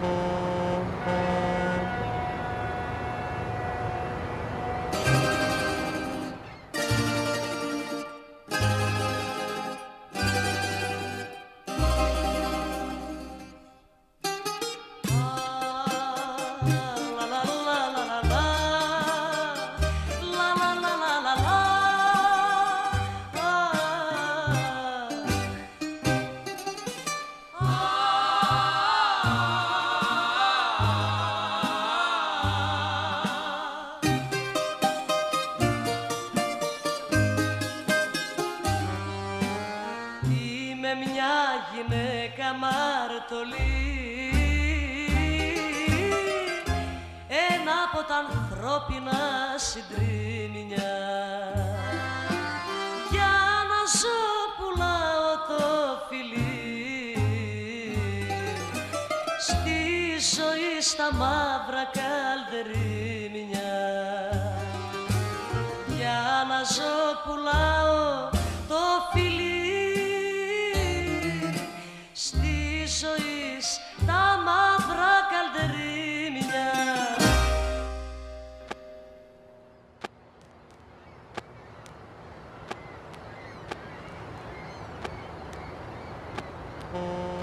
Oh. Είμαι μια γυναίκα μαρτωλή Ένα από τα ανθρώπινα συντρίμμια Για να ζω πουλάω το φιλί. Στη ζωή στα μαύρα καλδερίμια. Για να ζω πουλάω Στη ζωή στα μαύρα καλδερίμια Thank